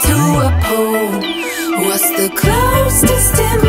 to a pole? What's the closest in